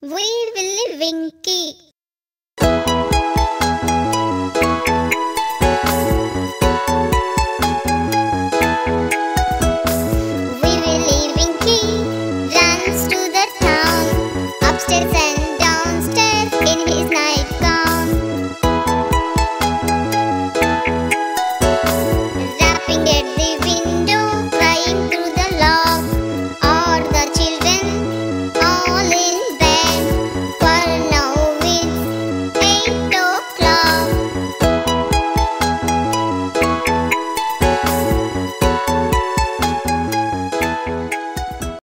Wee Willie key.